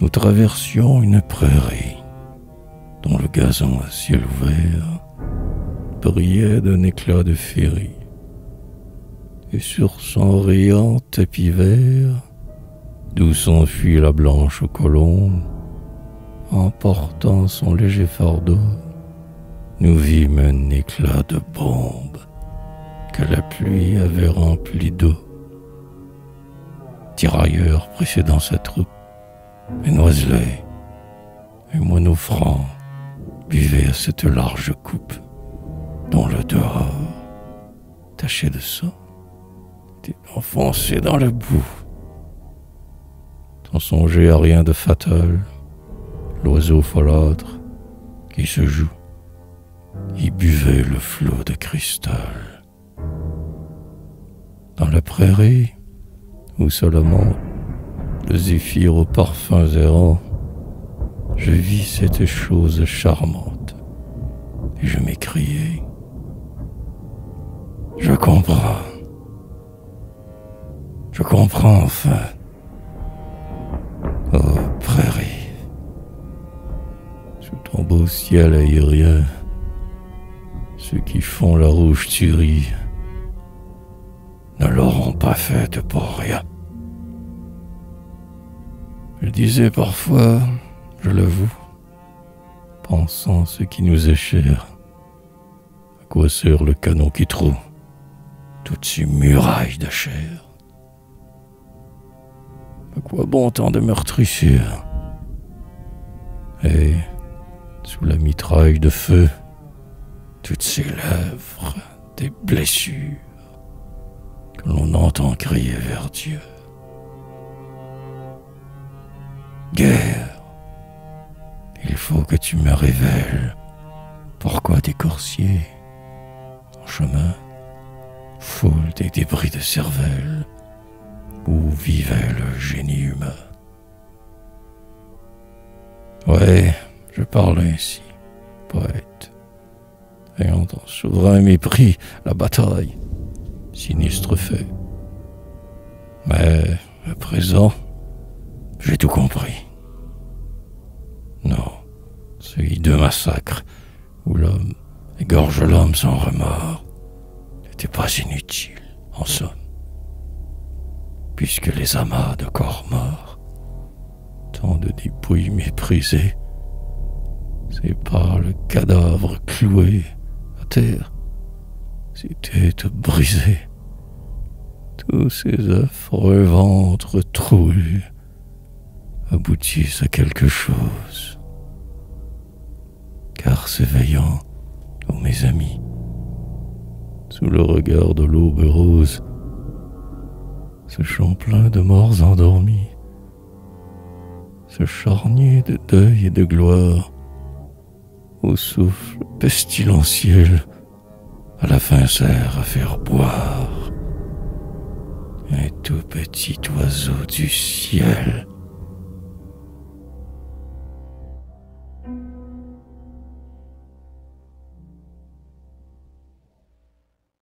Nous traversions une prairie dont le gazon à ciel ouvert brillait d'un éclat de féerie. Et sur son riant tapis vert, d'où s'enfuit la blanche colombe, emportant son léger fardeau, nous vîmes un éclat de bombe que la pluie avait rempli d'eau. Tirailleurs précédant sa troupe, et Noiselet et moineaux francs buvaient à cette large coupe dont le dehors, taché de sang, était enfoncé dans la boue. Sans songer à rien de fatal, l'oiseau folâtre qui se joue y buvait le flot de cristal. Dans la prairie, où seulement le zéphyr aux parfums errants, je vis cette chose charmante et je m'écriai Je comprends. Je comprends enfin. Oh, prairie. Sous ton beau ciel aérien, ceux qui font la rouge tuerie ne l'auront pas faite pour rien. Disais parfois, je l'avoue, pensant ce qui nous est cher. À quoi sert le canon qui trouve toutes ces murailles de chair? À quoi bon tant de meurtrissures Et, sous la mitraille de feu, toutes ces lèvres, des blessures que l'on entend crier vers Dieu. Guerre, il faut que tu me révèles pourquoi des coursiers, en chemin, foulent des débris de cervelle où vivait le génie humain. Ouais, je parle ainsi, poète, ayant en souverain mépris la bataille, sinistre fait. Mais à présent, tout compris. Non, ce hideux massacre où l'homme égorge l'homme sans remords n'était pas inutile, en somme, puisque les amas de corps morts, tant de dépouilles méprisées, ces le cadavre cloué à terre, ces têtes brisées, tous ces affreux ventres troués, aboutissent à quelque chose. Car s'éveillant, ô mes amis, sous le regard de l'aube rose, ce champ plein de morts endormis, ce charnier de deuil et de gloire, au souffle pestilentiel, à la fin sert à faire boire un tout petit oiseau du ciel